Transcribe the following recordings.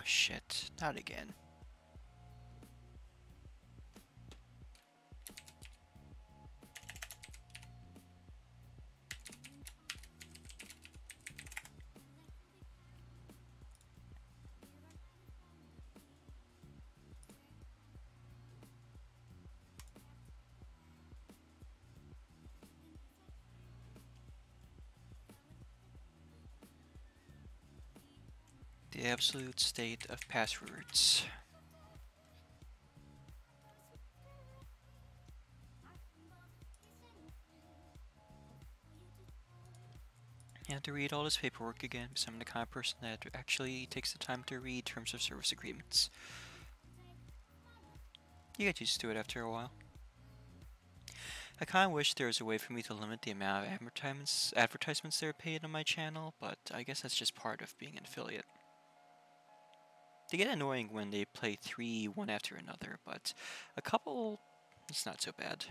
Oh shit, not again. Absolute state of passwords. I have to read all this paperwork again because I'm the kind of person that actually takes the time to read terms of service agreements. You get used to it after a while. I kind of wish there was a way for me to limit the amount of advertisements advertisements that are paid on my channel, but I guess that's just part of being an affiliate. They get annoying when they play three one after another, but a couple, it's not so bad.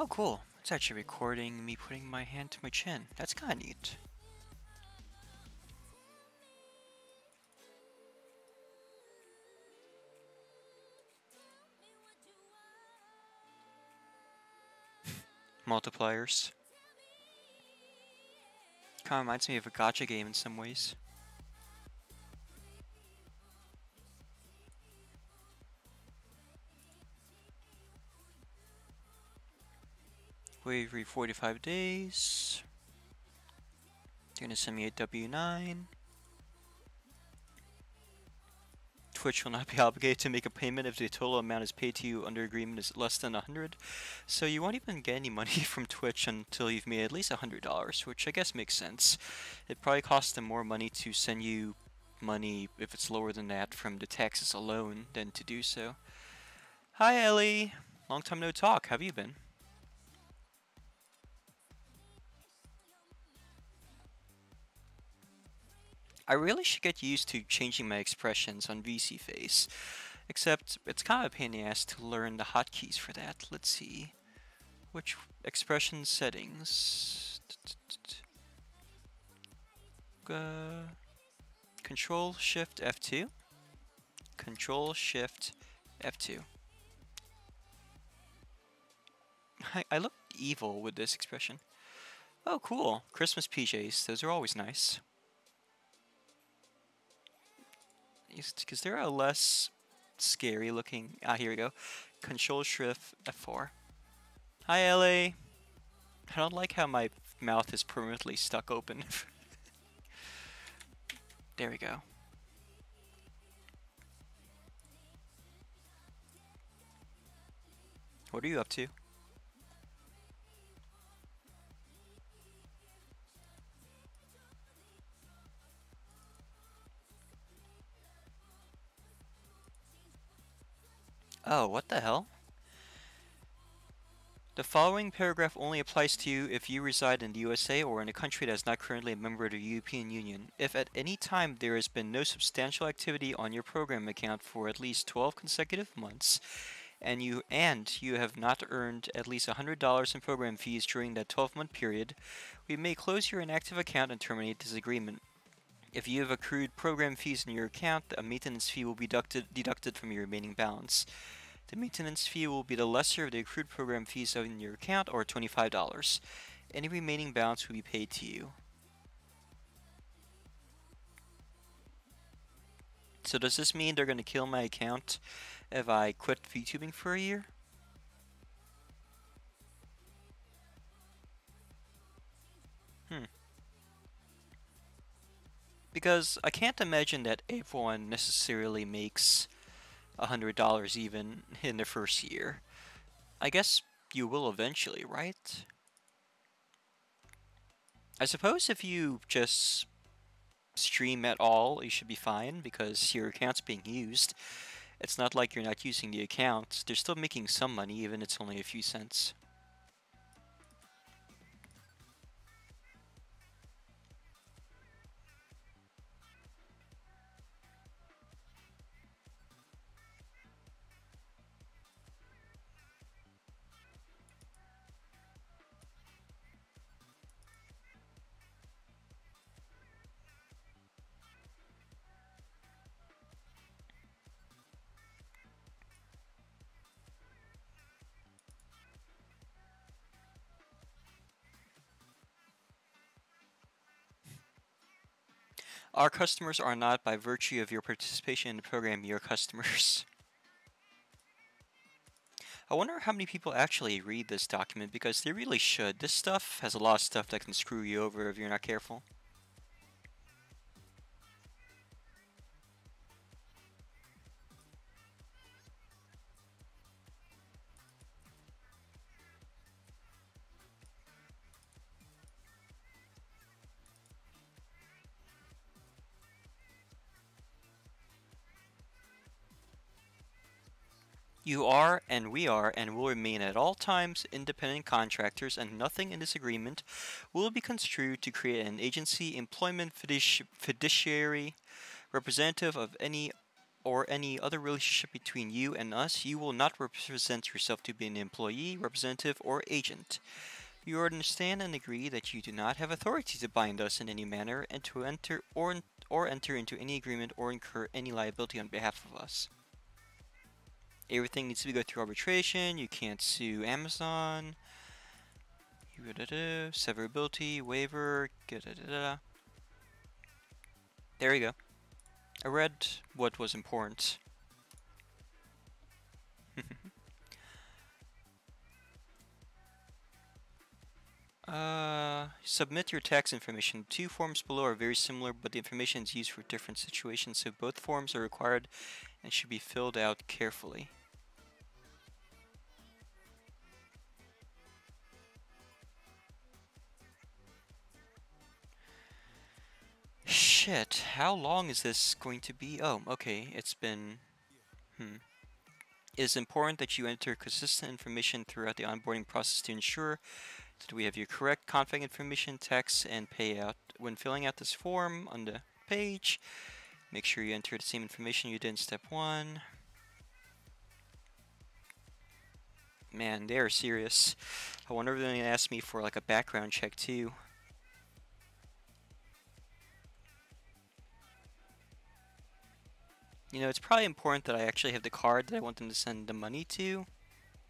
Oh, cool. It's actually recording me putting my hand to my chin. That's kind of neat. Multipliers. Kind of reminds me of a gotcha game in some ways. Wait every 45 days. They're gonna send me a W9. Twitch will not be obligated to make a payment if the total amount is paid to you under agreement is less than 100. So you won't even get any money from Twitch until you've made at least $100, which I guess makes sense. It probably costs them more money to send you money if it's lower than that from the taxes alone than to do so. Hi Ellie! Long time no talk, how have you been? I really should get used to changing my expressions on VSeeFace. Except, it's kind of a pain in the ass to learn the hotkeys for that. Let's see. Which expression settings? Control Shift F2. Control Shift F2. I, I look evil with this expression. Oh, cool. Christmas PJs. Those are always nice. Because they're a less scary looking. Ah, here we go. Control Shift F4. Hi, Ellie. I don't like how my mouth is permanently stuck open. there we go. What are you up to? Oh, what the hell? The following paragraph only applies to you if you reside in the USA or in a country that is not currently a member of the European Union. If at any time there has been no substantial activity on your program account for at least 12 consecutive months, and you and you have not earned at least $100 in program fees during that 12-month period, we may close your inactive account and terminate this agreement. If you have accrued program fees in your account, a maintenance fee will be deducted, deducted from your remaining balance. The maintenance fee will be the lesser of the accrued program fees in your account, or $25. Any remaining balance will be paid to you. So does this mean they're going to kill my account if I quit VTubing for a year? Hmm. Because I can't imagine that everyone necessarily makes $100 even in the first year. I guess you will eventually, right? I suppose if you just stream at all, you should be fine because your account's being used. It's not like you're not using the account. They're still making some money, even if it's only a few cents. Our customers are not, by virtue of your participation in the program, your customers. I wonder how many people actually read this document, because they really should. This stuff has a lot of stuff that can screw you over if you're not careful. You are, and we are, and will remain at all times independent contractors, and nothing in this agreement will be construed to create an agency, employment fiduci- fiduciary, representative of any or any other relationship between you and us. You will not represent yourself to be an employee, representative, or agent. You understand and agree that you do not have authority to bind us in any manner, and to enter or or enter into any agreement or incur any liability on behalf of us. Everything needs to go through arbitration. You can't sue Amazon. Severability, waiver. There you go. I read what was important. Uh, submit your tax information. Two forms below are very similar, but the information is used for different situations, so both forms are required and should be filled out carefully. Shit, how long is this going to be? Oh, okay, it's been... Hmm. It is important that you enter consistent information throughout the onboarding process to ensure that we have your correct config information, text, and payout. When filling out this form on the page, make sure you enter the same information you did in step one. Man, they are serious. I wonder if they're going to ask me for like a background check too. You know, it's probably important that I actually have the card that I want them to send the money to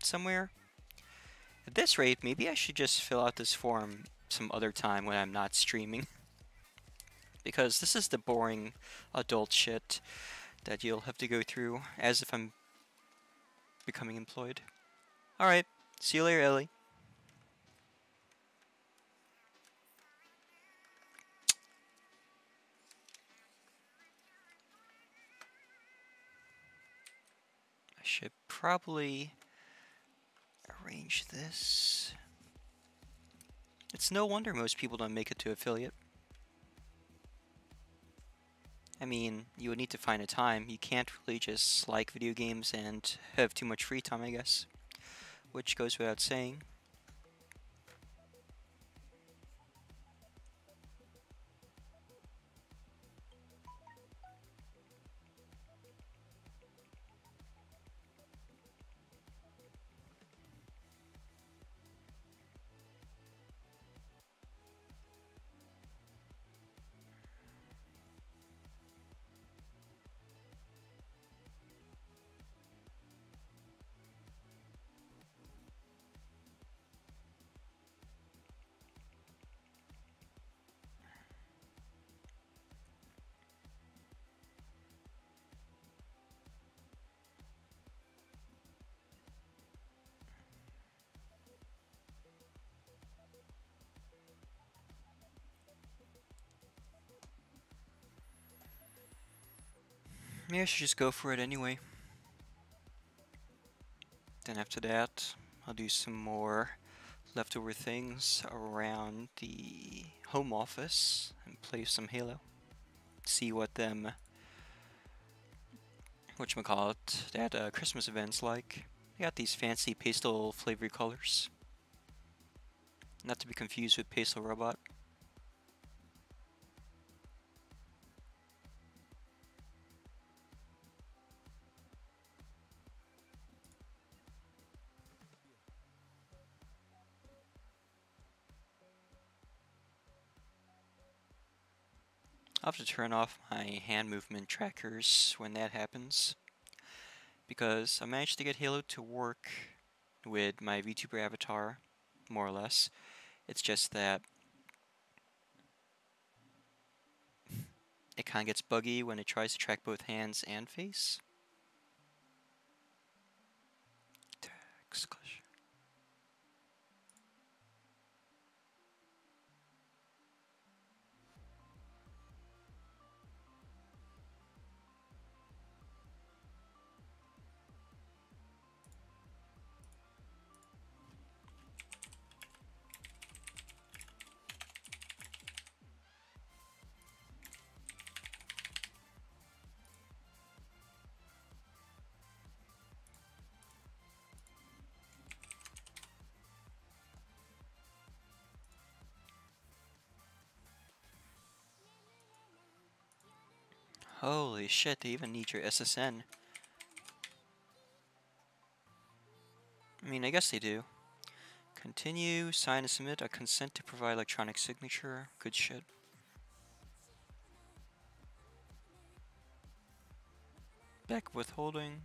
somewhere. At this rate, maybe I should just fill out this form some other time when I'm not streaming. because this is the boring adult shit that you'll have to go through as if I'm becoming employed. Alright, see you later, Ellie. Should probably arrange this. It's no wonder most people don't make it to affiliate. I mean, you would need to find a time. You can't really just like video games and have too much free time, I guess. Which goes without saying. Maybe I should just go for it anyway. Then after that, I'll do some more leftover things around the home office and play some Halo. See what them whatchamacallit, that uh, Christmas events like. They got these fancy pastel flavored colors. Not to be confused with Pastel Robot. I'll have to turn off my hand movement trackers when that happens. Because I managed to get Halo to work with my VTuber avatar, more or less. It's just that it kind of gets buggy when it tries to track both hands and face. Text Holy shit, they even need your SSN. I mean, I guess they do. Continue, sign and submit a consent to provide electronic signature. Good shit. Back withholding.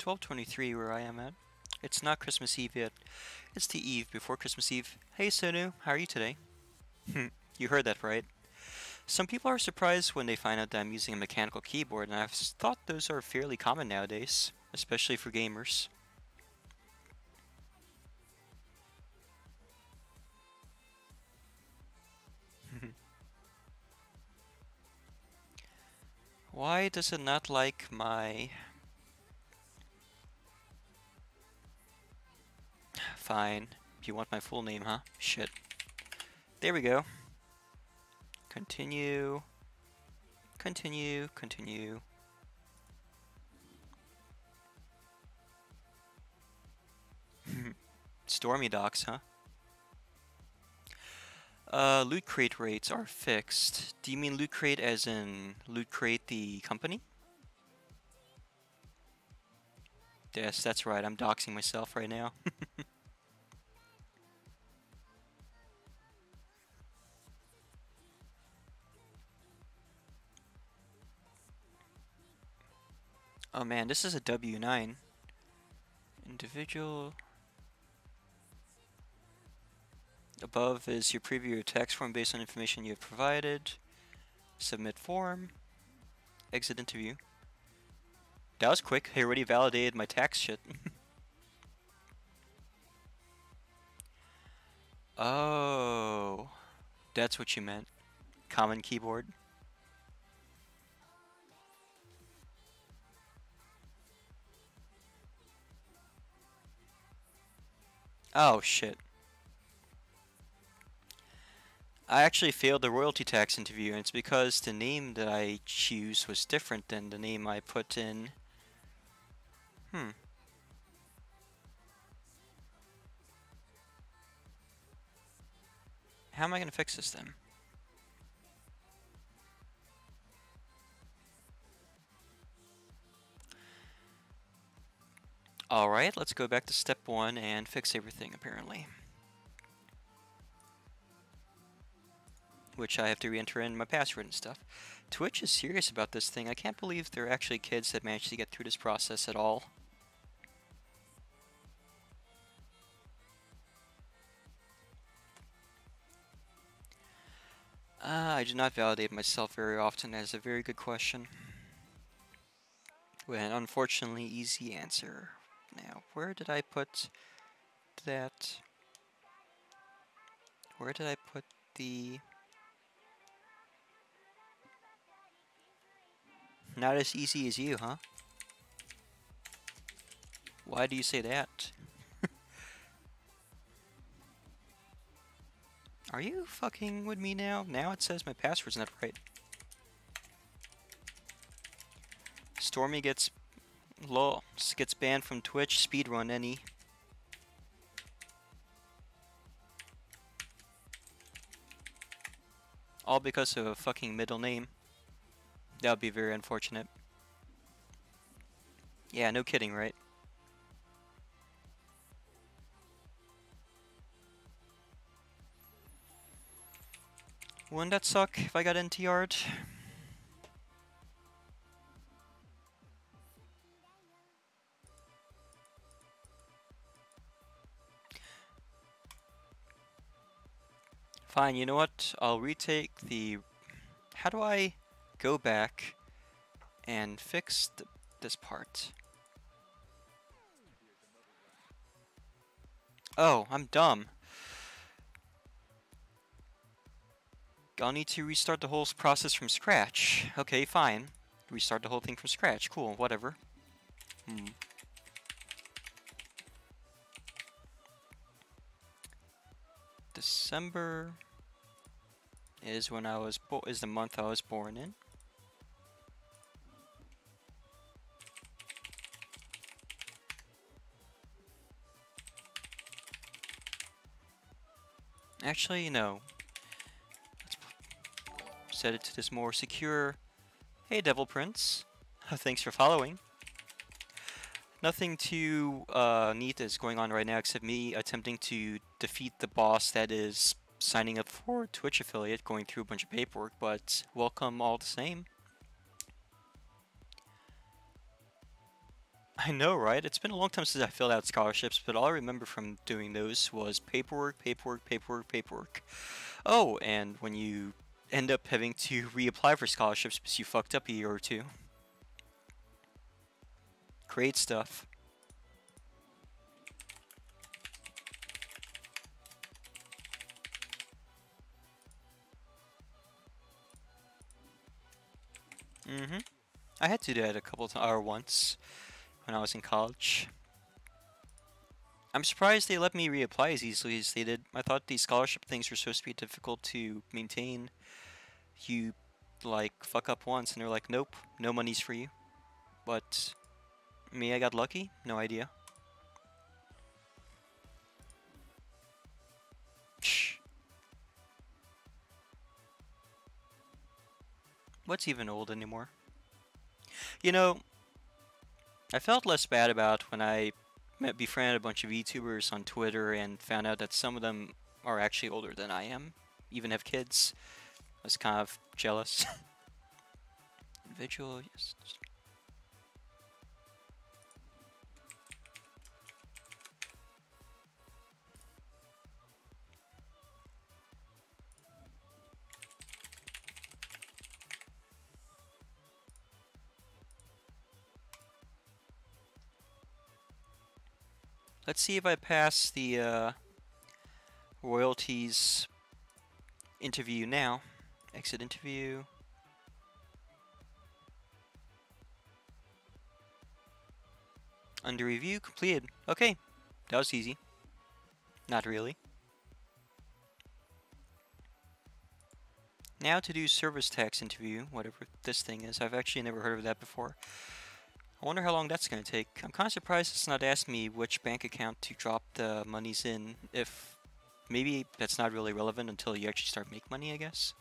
12:23 where I am at. It's not Christmas Eve yet. It's the eve before Christmas Eve. Hey Sonu, how are you today? Hmm, you heard that right. Some people are surprised when they find out that I'm using a mechanical keyboard, and I've thought those are fairly common nowadays, especially for gamers. Why does it not like my... Fine. You want my full name, huh? Shit. There we go. Continue. Continue, continue. Stormy docks, huh? Uh, loot crate rates are fixed. Do you mean loot crate as in loot crate the company? Yes, that's right. I'm doxing myself right now. oh man, this is a W9. Individual. Above is your preview of text form based on information you have provided. Submit form. Exit interview. That was quick. I already validated my tax shit. oh. That's what you meant. Common keyboard. Oh shit. I actually failed the royalty tax interview, and it's because the name that I choose was different than the name I put in. Hmm. How am I going to fix this then? Alright, let's go back to step one and fix everything apparently. which I have to re-enter in my password and stuff. Twitch is serious about this thing. I can't believe there are actually kids that managed to get through this process at all. Uh, I do not validate myself very often. That is a very good question. With an unfortunately easy answer. Now, where did I put that? Where did I put the... Not as easy as you, huh? Why do you say that? Are you fucking with me now? Now it says my password's not right. Stormy gets lol gets banned from Twitch speedrun any. All because of a fucking middle name. That would be very unfortunate. Yeah, no kidding, right? Wouldn't that suck if I got NTR'd? Fine, you know what? I'll retake the... How do I go back and fix th this part? Oh, I'm dumb. I'll need to restart the whole process from scratch. Okay, fine. Restart the whole thing from scratch. Cool, whatever. Hmm. December is when I was is the month I was born in. Actually, no. Let's set it to this more secure. Hey, Devil Prince. Thanks for following. Nothing too uh, neat is going on right now except me attempting to defeat the boss that is signing up for Twitch affiliate, going through a bunch of paperwork, but welcome all the same. I know, right? It's been a long time since I filled out scholarships, but all I remember from doing those was paperwork, paperwork, paperwork, paperwork. Oh, and when you end up having to reapply for scholarships because you fucked up a year or two. Great stuff. Mm-hmm. I had to do that a couple times, or once, when I was in college. I'm surprised they let me reapply as easily as they did. I thought these scholarship things were supposed to be difficult to maintain. You, like, fuck up once and they're like, nope, no money's for you. But, me, I got lucky? No idea. Shh. What's even old anymore? You know, I felt less bad about when I met befriended a bunch of VTubers on Twitter and found out that some of them are actually older than I am, even have kids. I was kind of jealous. Individual, yes. Let's see if I pass the uh, royalties interview now. Exit interview. Under review, completed. Okay, that was easy. Not really. Now to do service tax interview, whatever this thing is. I've actually never heard of that before. I wonder how long that's going to take. I'm kind of surprised it's not asked me which bank account to drop the monies in, if maybe that's not really relevant until you actually start make money, I guess.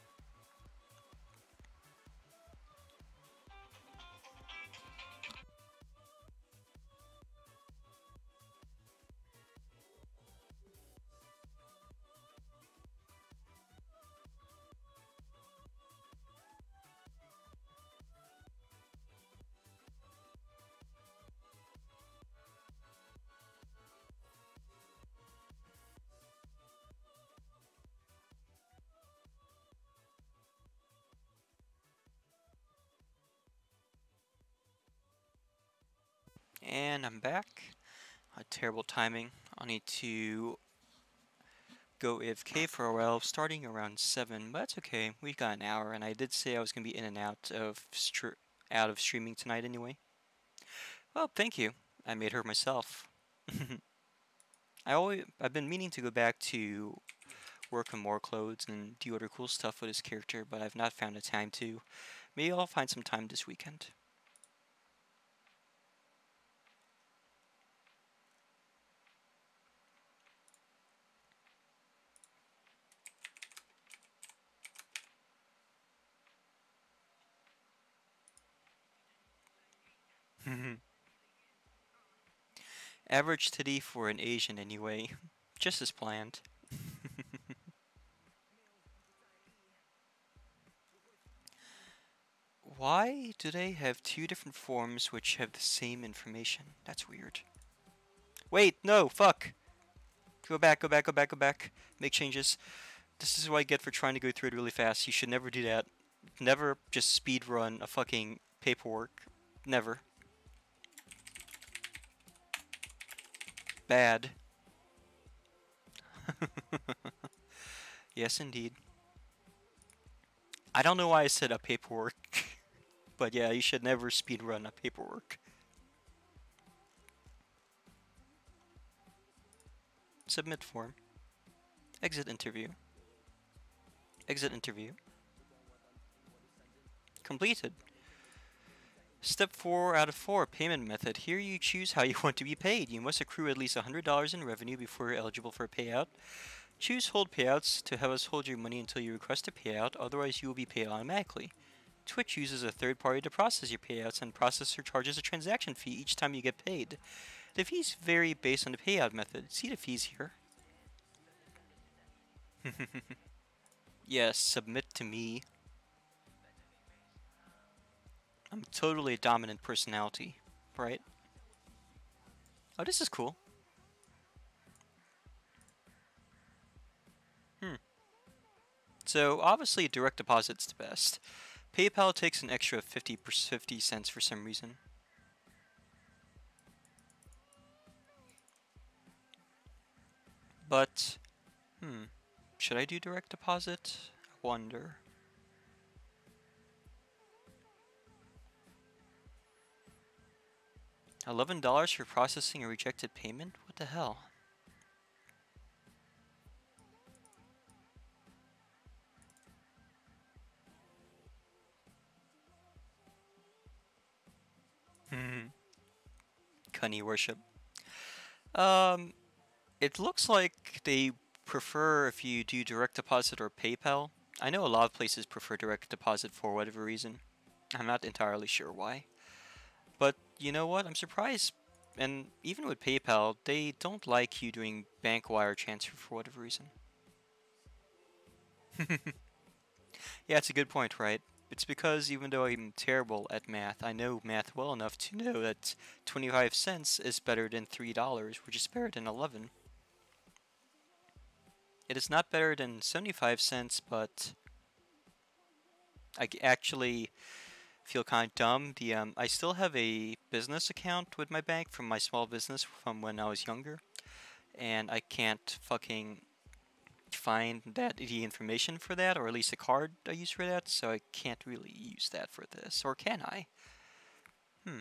And I'm back. Uh, terrible timing. I'll need to go AFK for a while, starting around 7, but that's okay. We've got an hour, and I did say I was going to be in and out of out of streaming tonight anyway. Well, thank you. I made her myself. I always I've been meaning to go back to work on more clothes and do other cool stuff with his character, but I've not found the time to. Maybe I'll find some time this weekend. Mm-hmm. Average titty for an Asian anyway. Just as planned. Why do they have two different forms which have the same information? That's weird. Wait, no, fuck! Go back, go back, go back, go back. Make changes. This is what I get for trying to go through it really fast. You should never do that. Never just speed run a fucking paperwork. Never. Bad. yes, indeed. I don't know why I said a paperwork, but yeah, you should never speedrun a paperwork. Submit form. Exit interview. Exit interview. Completed. Step 4 out of 4, payment method. Here you choose how you want to be paid. You must accrue at least $100 in revenue before you're eligible for a payout. Choose hold payouts to have us hold your money until you request a payout, otherwise you will be paid automatically. Twitch uses a third party to process your payouts and processor charges a transaction fee each time you get paid. The fees vary based on the payout method. See the fees here. yes, submit to me. I'm totally a dominant personality, right? Oh, this is cool. Hmm. So obviously direct deposit's the best. PayPal takes an extra 50 50 cents for some reason. But hmm, should I do direct deposit? I wonder. Eleven dollars for processing a rejected payment? What the hell? Hmm. Cunny worship. Um, it looks like they prefer if you do direct deposit or PayPal. I know a lot of places prefer direct deposit for whatever reason. I'm not entirely sure why. You know what? I'm surprised. And even with PayPal, they don't like you doing bank wire transfer for whatever reason. yeah, it's a good point, right? It's because even though I'm terrible at math, I know math well enough to know that 25 cents is better than $3, which is better than 11. It is not better than 75 cents, but I actually feel kind of dumb. The um, I still have a business account with my bank from my small business from when I was younger, and I can't fucking find that the information for that, or at least the card I use for that, so I can't really use that for this, or can I? Hmm.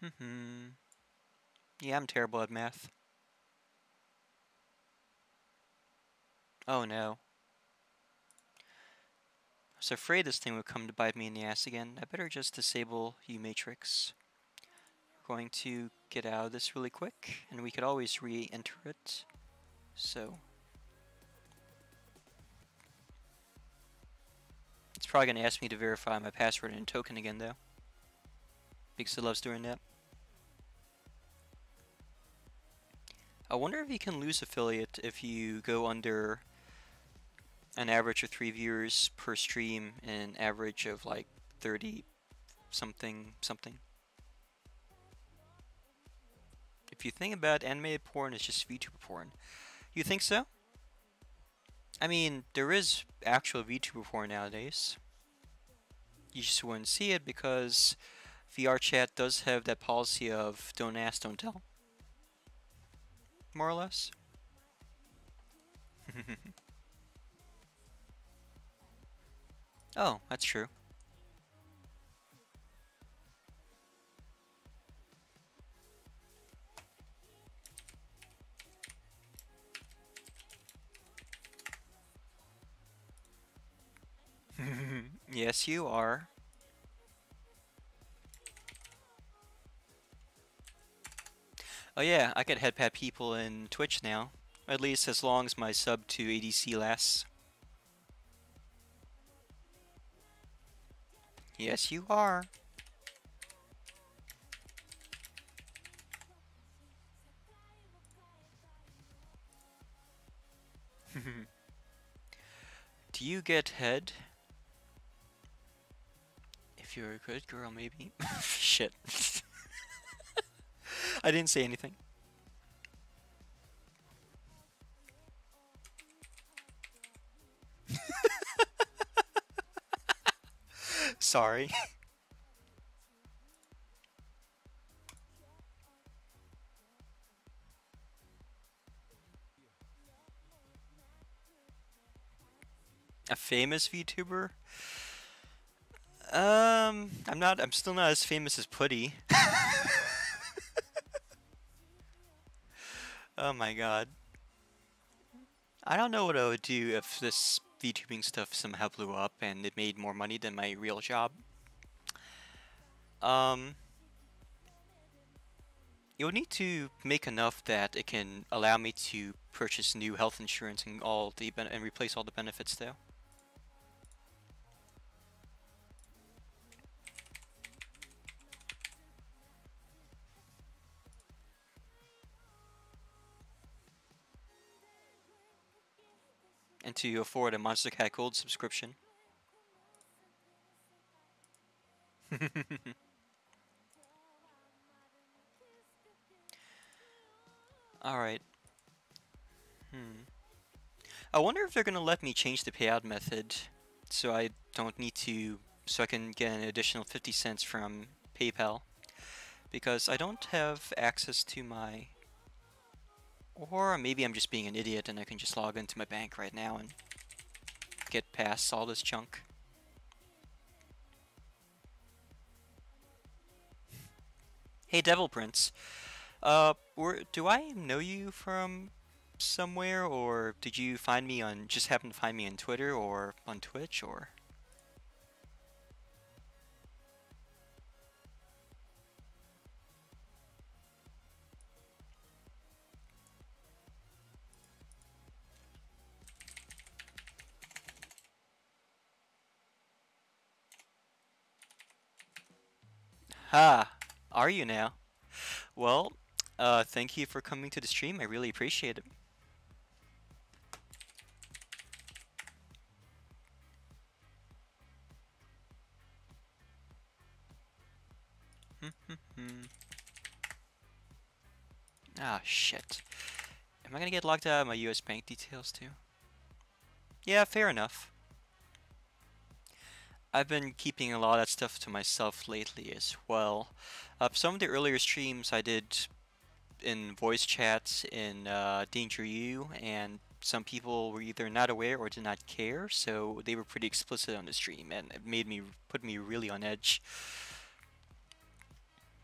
Hmm. yeah, I'm terrible at math. Oh no. I was afraid this thing would come to bite me in the ass again. I better just disable uMatrix. We're going to get out of this really quick, and we could always re-enter it. So. It's probably going to ask me to verify my password and token again, though. Because it loves doing that. I wonder if you can lose affiliate if you go under an average of three viewers per stream and an average of like 30 something something. If you think about animated porn it's just VTuber porn, you think so? I mean, there is actual VTuber porn nowadays. You just wouldn't see it because VRChat does have that policy of don't ask, don't tell. More or less. oh, that's true. yes, you are. Oh yeah, I could headpat people in Twitch now. At least as long as my sub to ADC lasts. Yes, you are. Do you get head? If you're a good girl, maybe. Shit. I didn't say anything. Sorry. A famous VTuber? Um, I'm not. I'm still not as famous as Putty. oh my god. I don't know what I would do if this VTubing stuff somehow blew up and it made more money than my real job. Um, would need to make enough that it can allow me to purchase new health insurance and all the and replace all the benefits though. And to afford a Monstercat Gold subscription. Alright. Hmm. I wonder if they're gonna let me change the payout method so I don't need to so I can get an additional 50 cents from PayPal because I don't have access to my or maybe I'm just being an idiot and I can just log into my bank right now and get past all this junk. Hey Devil Prince, uh, do I know you from somewhere or did you find me on, just happen to find me on Twitter or on Twitch or? Ha! Are you now? Well, uh, thank you for coming to the stream. I really appreciate it. ah, shit. Am I gonna get locked out of my US bank details too? Yeah, fair enough. I've been keeping a lot of that stuff to myself lately as well. Uh, some of the earlier streams I did in voice chats in uh, Danger U, and some people were either not aware or did not care, so they were pretty explicit on the stream, and it made me put me really on edge.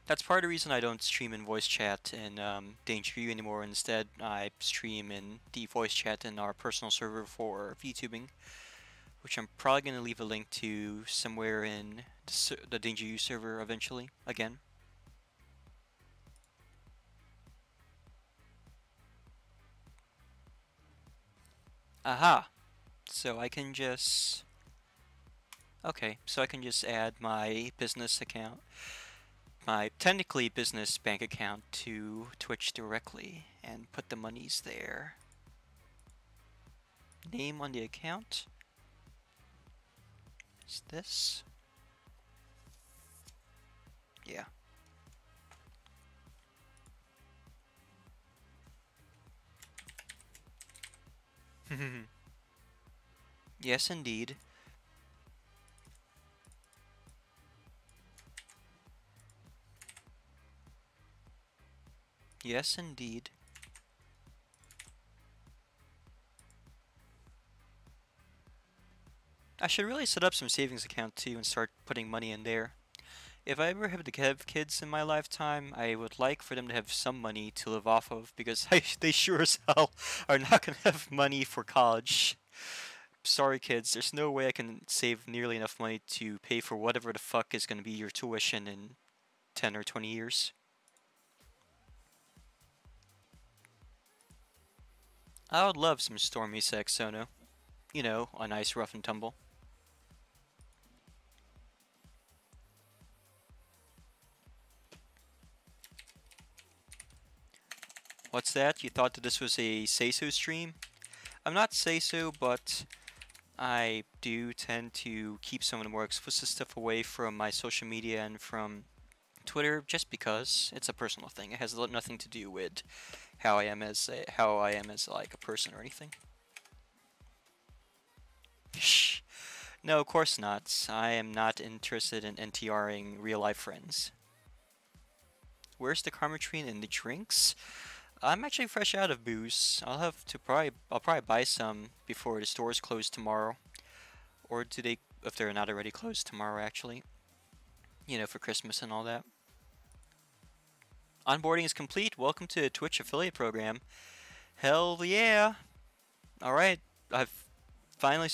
That's part of the reason I don't stream in voice chat in um, Danger U anymore. Instead, I stream in the voice chat in our personal server for VTubing which I'm probably going to leave a link to somewhere in the, the Danger U server eventually, again. Aha! So I can just... Okay, so I can just add my business account, my technically business bank account to Twitch directly and put the monies there. Name on the account is this? Yeah. yes, indeed. Yes, indeed. I should really set up some savings account too and start putting money in there. If I ever have to have kids in my lifetime, I would like for them to have some money to live off of because I, they sure as hell are not going to have money for college. Sorry kids, there's no way I can save nearly enough money to pay for whatever the fuck is going to be your tuition in 10 or 20 years. I would love some Stormy Sex Sono. You know, a nice rough and tumble. What's that? You thought that this was a say-so stream? I'm not say-so, but I do tend to keep some of the more explicit stuff away from my social media and from Twitter just because it's a personal thing. It has nothing to do with how I am as a, how I am as like a person or anything. Shh. No, of course not. I am not interested in NTRing real life friends. Where's the karma tree in the drinks? I'm actually fresh out of booze. I'll have to probably I'll probably buy some before the stores close tomorrow. Or do they if they're not already closed tomorrow actually. You know, for Christmas and all that. Onboarding is complete. Welcome to the Twitch affiliate program. Hell yeah. Alright. I've finally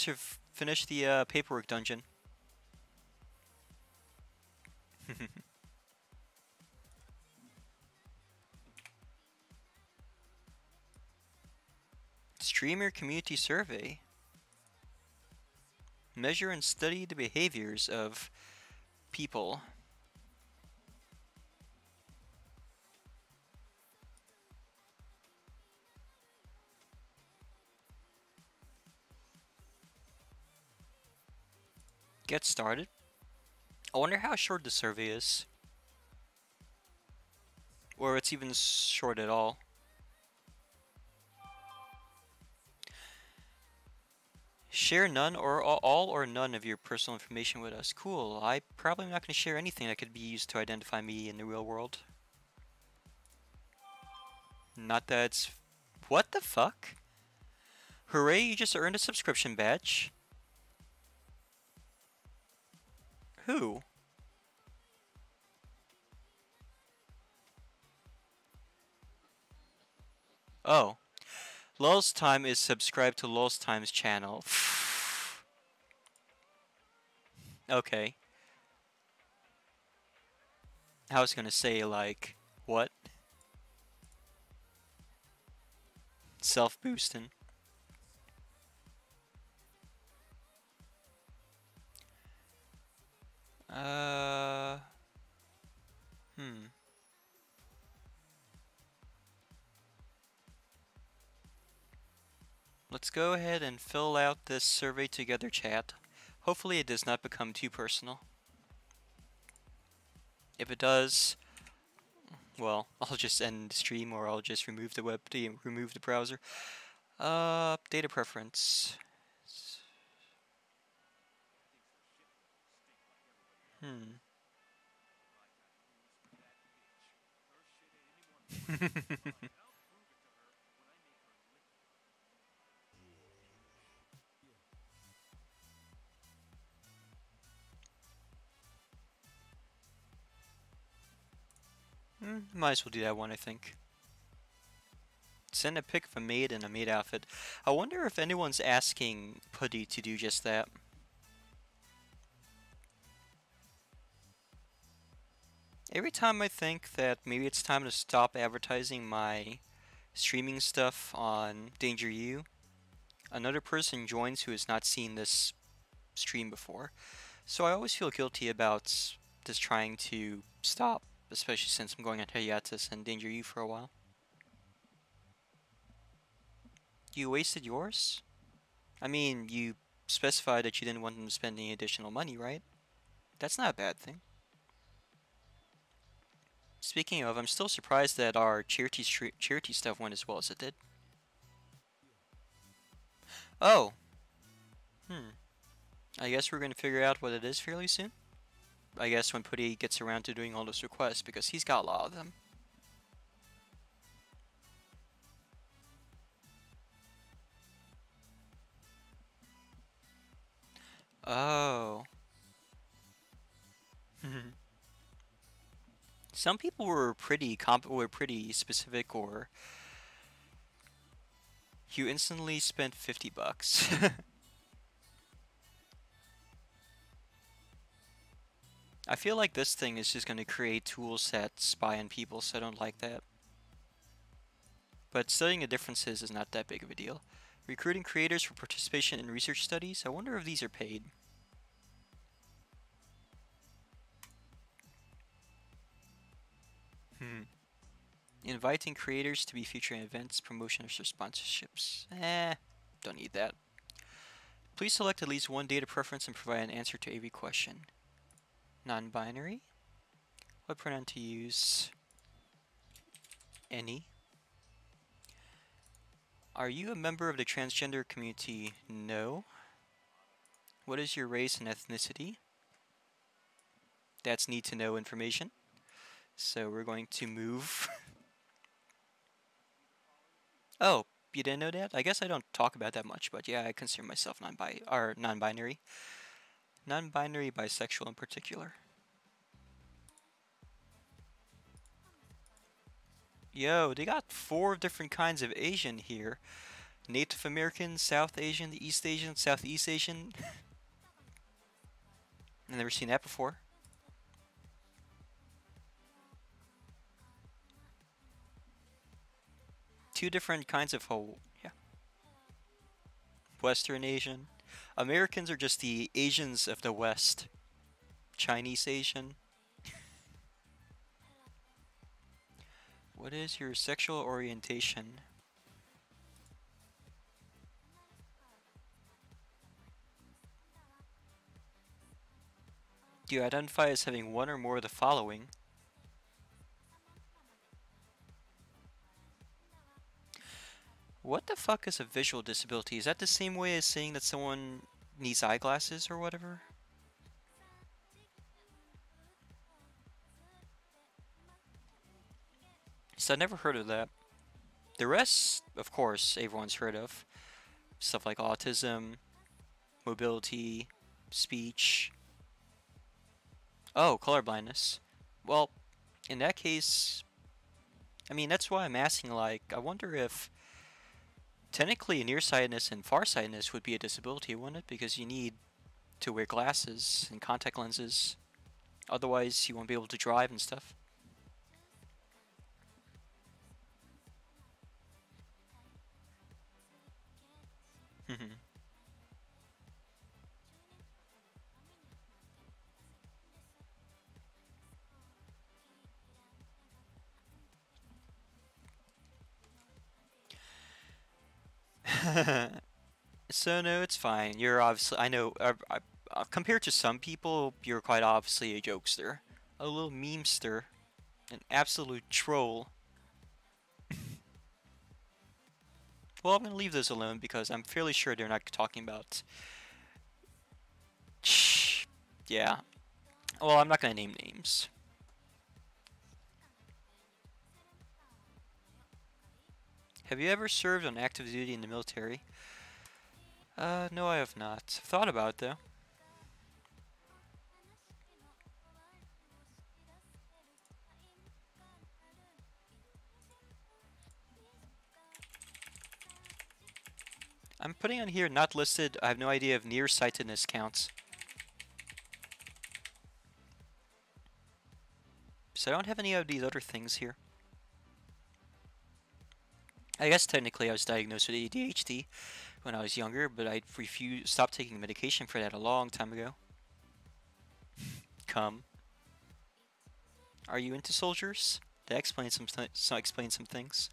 finished the uh, paperwork dungeon. Streamer Community Survey. Measure and study the behaviors of people. Get started. I wonder how short the survey is. Or it's even short at all. Share none or all or none of your personal information with us. Cool. I probably am not going to share anything that could be used to identify me in the real world. Not that it's... What the fuck? Hooray, you just earned a subscription badge. Who? Oh. Lulz Time is subscribed to Lulz Time's channel. okay. I was gonna say, like, what? Self-boosting. Uh... Hmm. Let's go ahead and fill out this survey together chat. Hopefully it does not become too personal. If it does, well, I'll just end the stream or I'll just remove the web, remove the browser. Uh, data preference. Hmm. Mm, might as well do that one, I think. Send a pic of a maid in a maid outfit. I wonder if anyone's asking Putty to do just that. Every time I think that maybe it's time to stop advertising my streaming stuff on Danger U, another person joins who has not seen this stream before. So I always feel guilty about just trying to stop especially since I'm going on hiatus and Danger U for a while. You wasted yours? I mean, you specified that you didn't want them to spend any additional money, right? That's not a bad thing. Speaking of, I'm still surprised that our charity, charity stuff went as well as it did. Oh. Hmm. I guess we're going to figure out what it is fairly soon. I guess when Putty gets around to doing all those requests because he's got a lot of them. Oh. Mm-hmm. Some people were pretty comp were pretty specific or you instantly spent 50 bucks. I feel like this thing is just going to create tools that spy on people, so I don't like that. But studying the differences is not that big of a deal. Recruiting creators for participation in research studies? I wonder if these are paid. Hmm. Inviting creators to be featured in events, promotions, or sponsorships. Eh, don't need that. Please select at least one data preference and provide an answer to every question non-binary. What pronoun to use? Any. Are you a member of the transgender community? No. What is your race and ethnicity? That's need to know information. So we're going to move. oh, you didn't know that? I guess I don't talk about that much, but yeah, I consider myself non-bi or non-binary. Non-binary bisexual in particular. Yo, they got four different kinds of Asian here. Native American, South Asian, the East Asian, Southeast Asian. I've never seen that before. Two different kinds of whole, yeah. Western Asian. Americans are just the Asians of the West. Chinese Asian. what is your sexual orientation? Do you identify as having one or more of the following. What the fuck is a visual disability? Is that the same way as saying that someone needs eyeglasses or whatever? So I never heard of that. The rest, of course, everyone's heard of. Stuff like autism, mobility, speech. Oh, colorblindness. Well, in that case, I mean, that's why I'm asking, like, I wonder if technically nearsightedness and farsightedness would be a disability, wouldn't it? Because you need to wear glasses and contact lenses. Otherwise, you won't be able to drive and stuff. Mm-hmm. so no, it's fine. You're obviously I know uh, uh, compared to some people, you're quite obviously a jokester, a little memester, an absolute troll. well, I'm gonna leave those alone because I'm fairly sure they're not talking about. yeah. Well, I'm not gonna name names. Have you ever served on active duty in the military? Uh, no I have not. Thought about it though. I'm putting on here not listed. I have no idea if nearsightedness counts. So I don't have any of these other things here. I guess technically I was diagnosed with ADHD when I was younger, but I refused, stopped taking medication for that a long time ago. Come. Are you into soldiers? That explains some, th so explain some things.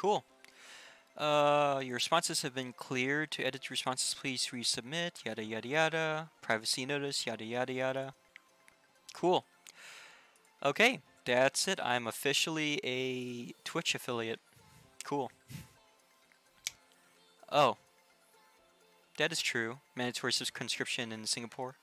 Cool. Uh, your responses have been cleared. To edit responses, please resubmit. Yada yada yada. Privacy notice. Yada yada yada. Cool. Okay, that's it. I'm officially a Twitch affiliate. Cool. Oh. That is true. Mandatory subscription in Singapore.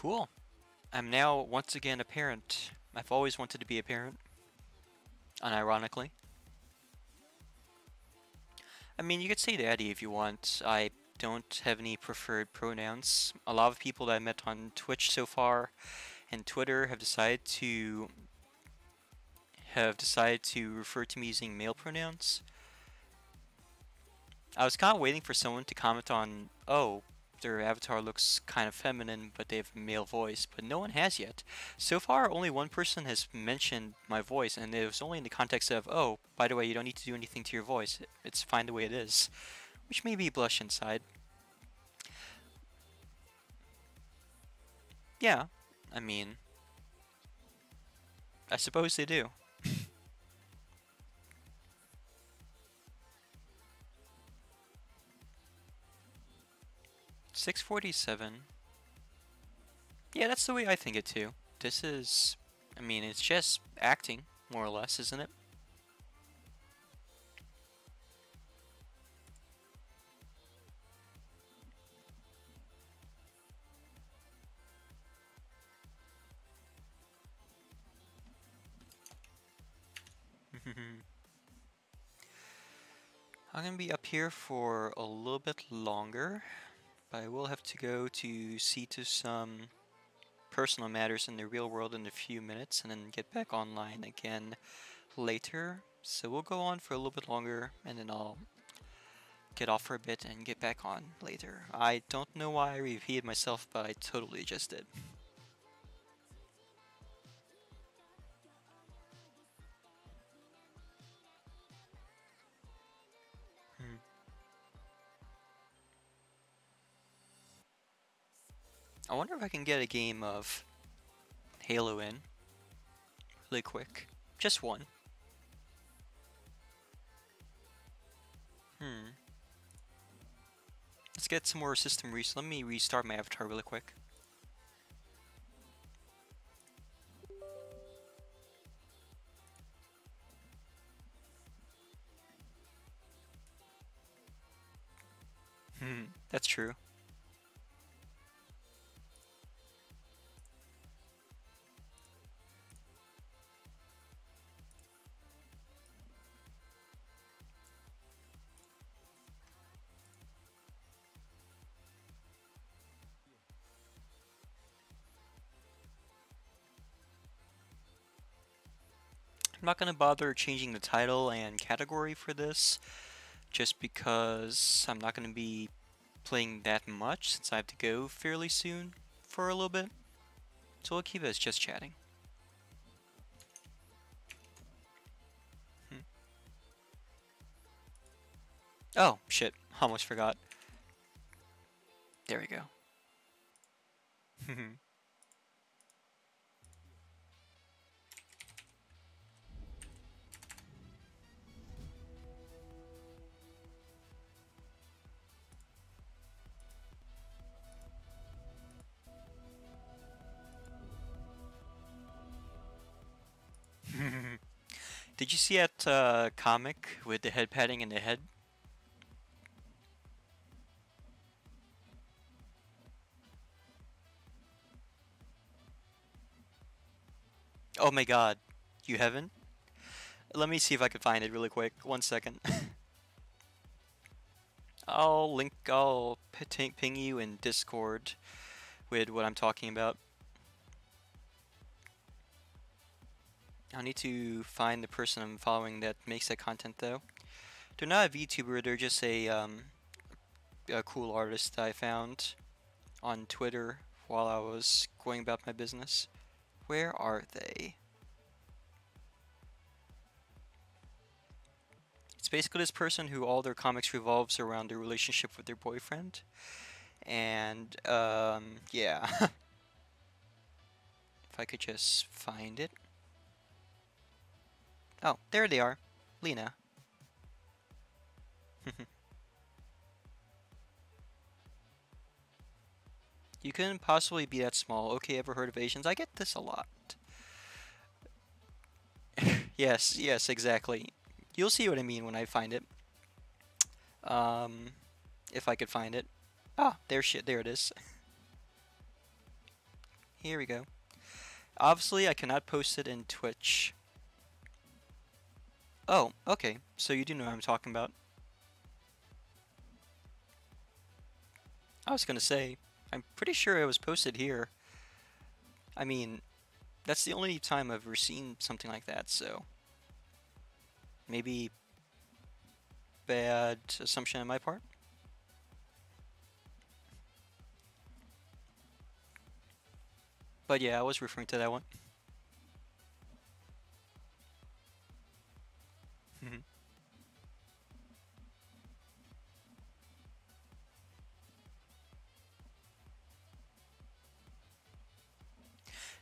Cool. I'm now once again a parent. I've always wanted to be a parent. Unironically. I mean, you could say daddy if you want. I don't have any preferred pronouns. A lot of people that I met on Twitch so far and Twitter have decided to have decided to refer to me using male pronouns. I was kind of waiting for someone to comment on, oh, their avatar looks kind of feminine, but they have a male voice, but no one has yet. So far, only one person has mentioned my voice, and it was only in the context of, oh, by the way, you don't need to do anything to your voice. It's fine the way it is. Which made me blush inside. Yeah, I mean, I suppose they do. 647. Yeah, that's the way I think it too. This is, I mean, it's just acting, more or less, isn't it? I'm gonna be up here for a little bit longer. But I will have to go to see to some personal matters in the real world in a few minutes and then get back online again later. So we'll go on for a little bit longer and then I'll get off for a bit and get back on later. I don't know why I repeated myself, but I totally just did. I wonder if I can get a game of Halo in really quick. Just one. Hmm. Let's get some more system res- Let me restart my avatar really quick. Hmm, that's true. Not going to bother changing the title and category for this, just because I'm not going to be playing that much since I have to go fairly soon for a little bit. So we'll keep it as just chatting. Hmm. Oh, shit. Almost forgot. There we go. Did you see that uh, comic with the head padding in the head? Oh my god, you haven't? Let me see if I can find it really quick. One second. I'll link, I'll ping ping you in Discord with what I'm talking about. I'll need to find the person I'm following that makes that content though. They're not a VTuber, they're just a, um, a cool artist I found on Twitter while I was going about my business. Where are they? It's basically this person who all their comics revolves around their relationship with their boyfriend. And, um, yeah. if I could just find it. Oh, there they are. Lena. you couldn't possibly be that small. Okay, ever heard of Asians? I get this a lot. yes, yes, exactly. You'll see what I mean when I find it. Um, if I could find it. Ah, there shit, there it is. Here we go. Obviously, I cannot post it in Twitch Oh, okay. So you do know what I'm talking about. I was gonna say, I'm pretty sure it was posted here. I mean, that's the only time I've ever seen something like that, so... Maybe... Bad assumption on my part? But yeah, I was referring to that one.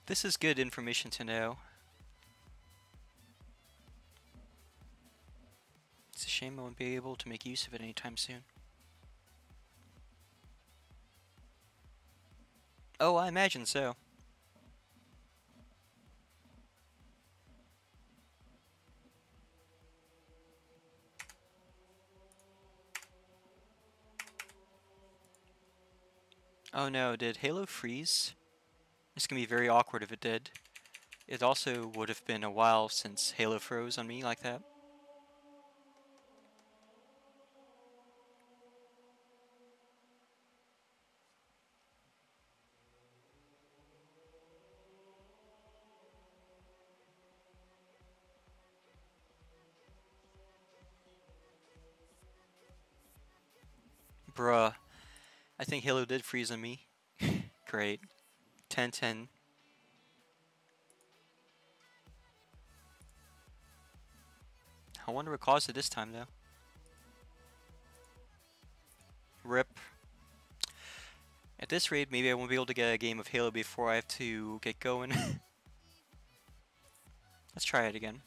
This is good information to know. It's a shame I won't be able to make use of it anytime soon. Oh, I imagine so. Oh no, did Halo freeze? It's going to be very awkward if it did. It also would have been a while since Halo froze on me like that. Bruh. I think Halo did freeze on me. Great. 10 10. I wonder what caused it this time though. Rip. At this rate, maybe I won't be able to get a game of Halo before I have to get going. Let's try it again.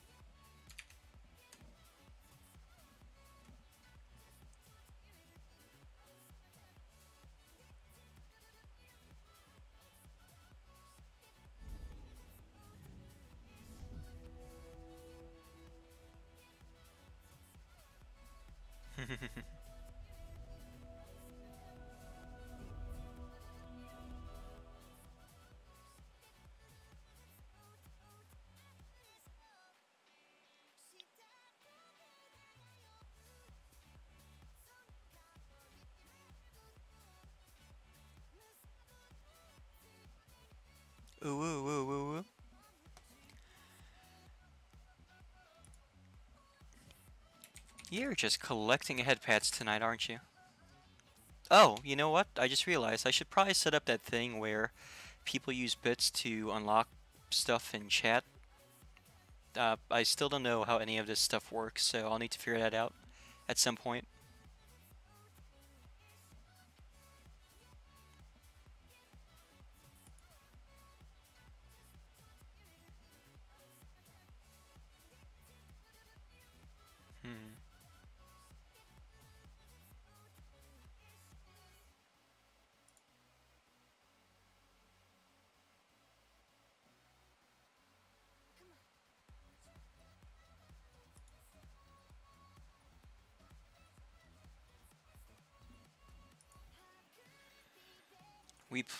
Ooh, ooh, ooh, ooh, You're just collecting head pads tonight, aren't you? Oh, you know what? I just realized I should probably set up that thing where people use bits to unlock stuff in chat. Uh, I still don't know how any of this stuff works, so I'll need to figure that out at some point.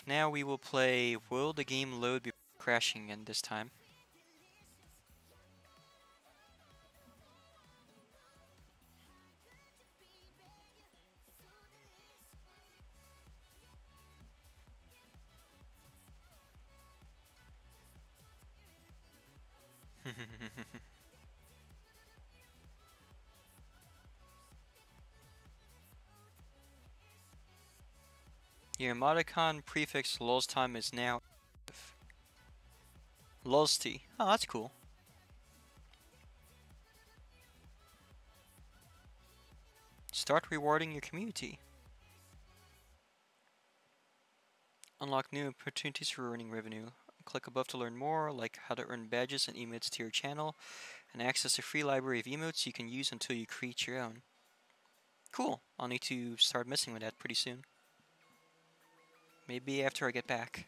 Now we will play Will the game load before crashing again this time? Your emoticon prefix lulz time is now. Lulzty. Oh, that's cool. Start rewarding your community. Unlock new opportunities for earning revenue. Click above to learn more, like how to earn badges and emotes to your channel, and access a free library of emotes you can use until you create your own. Cool. I'll need to start messing with that pretty soon. Maybe after I get back.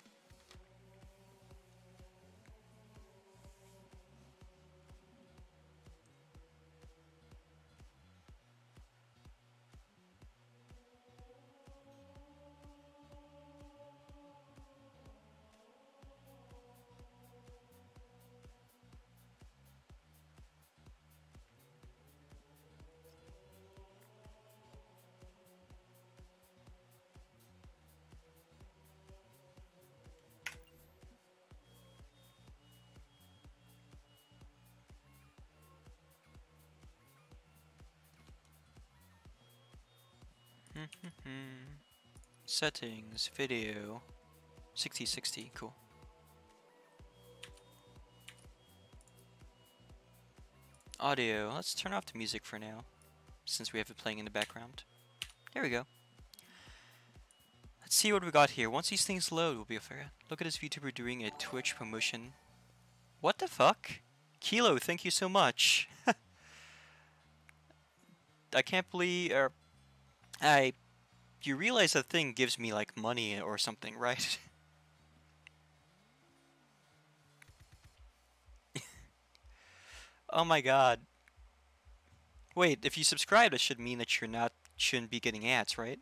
Settings, video, 6060, cool. Audio, let's turn off the music for now, since we have it playing in the background. There we go. Let's see what we got here. Once these things load, we'll be a fair. Look at this VTuber doing a Twitch promotion. What the fuck? Kilo, thank you so much. I can't believe, er, I, you realize that thing gives me like money or something, right? oh my god. Wait, if you subscribe, it should mean that you're not, shouldn't be getting ads, right?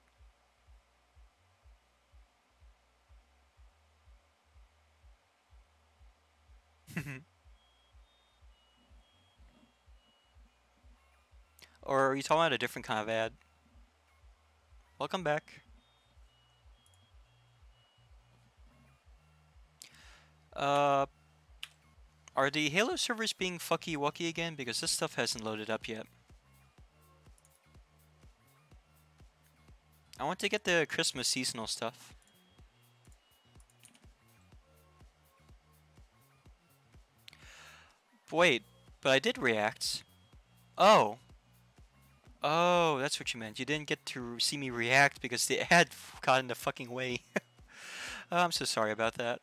or are you talking about a different kind of ad? Welcome back. Uh, are the Halo servers being fucky wucky again? Because this stuff hasn't loaded up yet. I want to get the Christmas seasonal stuff. Wait, but I did react. Oh. Oh, that's what you meant. You didn't get to see me react because the ad got in the fucking way. oh, I'm so sorry about that.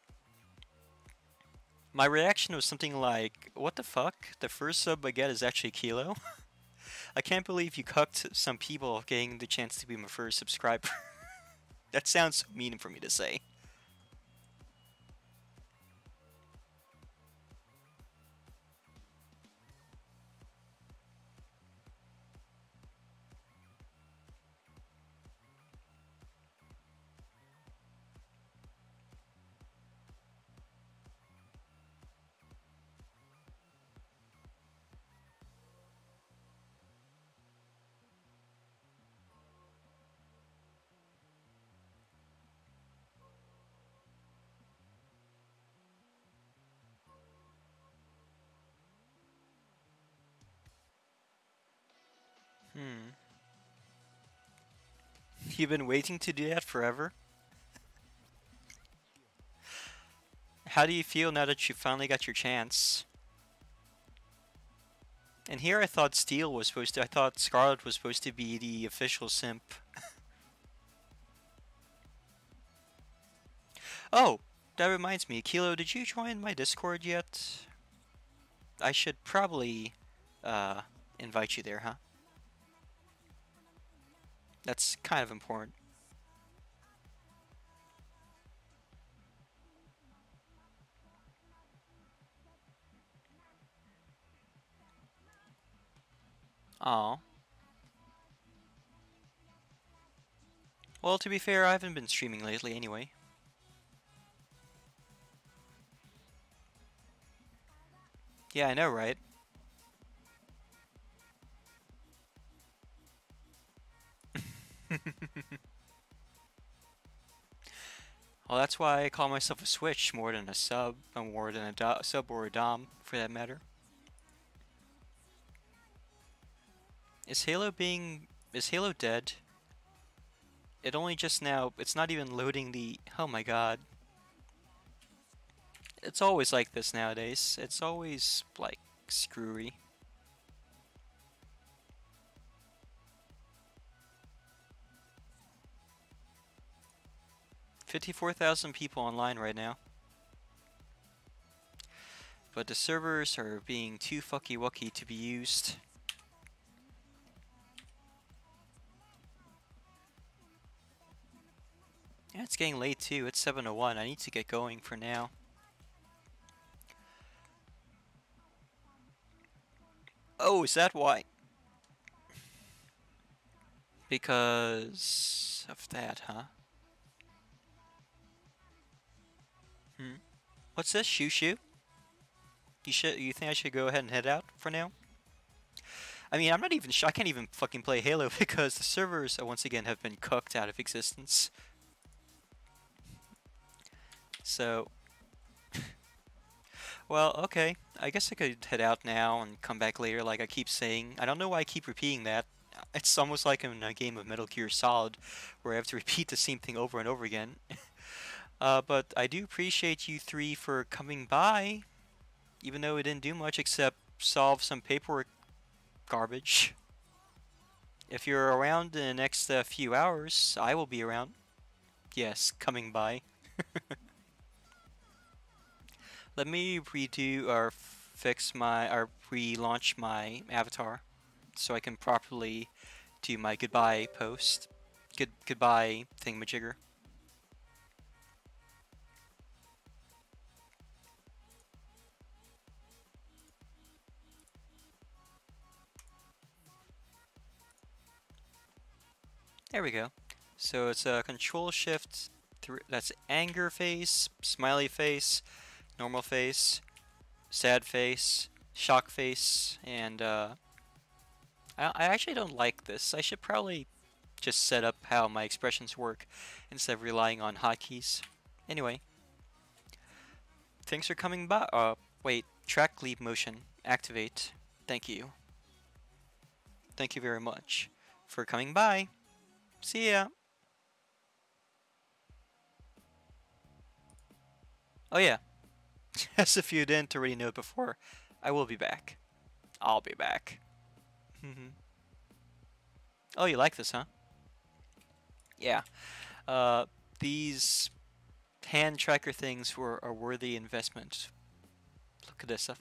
My reaction was something like, what the fuck? The first sub I get is actually Kilo? I can't believe you cucked some people getting the chance to be my first subscriber. that sounds so mean for me to say. You've been waiting to do that forever? How do you feel now that you finally got your chance? And here I thought Steel was supposed to- I thought Scarlet was supposed to be the official simp. oh! That reminds me, Kilo, did you join my Discord yet? I should probably, uh, invite you there, huh? That's kind of important. Oh. Well, to be fair, I haven't been streaming lately anyway. Yeah, I know, right? Well, that's why I call myself a switch more than a sub, or more than a do sub or a dom, for that matter. Is Halo being... is Halo dead? It only just now... it's not even loading the... oh my god. It's always like this nowadays. It's always, like, screwy. 54,000 people online right now. But the servers are being too fucky wucky to be used. Yeah, it's getting late too. It's 7.01. I need to get going for now. Oh, is that why? Because of that, huh? Hmm. What's this? Shoo shoo? You should. You think I should go ahead and head out for now? I mean, I'm not even. Sure. I can't even fucking play Halo because the servers uh, once again have been cooked out of existence. So. well, okay. I guess I could head out now and come back later, like I keep saying. I don't know why I keep repeating that. It's almost like in a game of Metal Gear Solid, where I have to repeat the same thing over and over again. Uh, but I do appreciate you three for coming by, even though it didn't do much except solve some paperwork garbage. If you're around in the next uh, few hours, I will be around. Yes, coming by. Let me redo or fix my or relaunch my avatar so I can properly do my goodbye post. Good goodbye thingamajigger. There we go. So it's a control shift, through, that's anger face, smiley face, normal face, sad face, shock face, and uh, I, I actually don't like this. I should probably just set up how my expressions work instead of relying on hotkeys. Anyway, thanks for coming by. Uh, wait, track leap motion, activate. Thank you. Thank you very much for coming by. See ya. Oh yeah. As if you didn't already know it before, I will be back. I'll be back. Mm-hmm. oh, you like this, huh? Yeah. Uh, these hand tracker things were a worthy investment. Look at this stuff.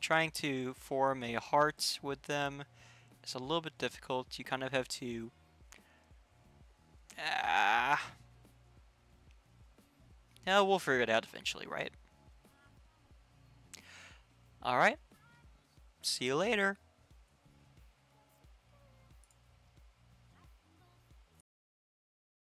Trying to form a heart with them is a little bit difficult. You kind of have to. Ah. Yeah, we'll figure it out eventually, right? Alright. See you later.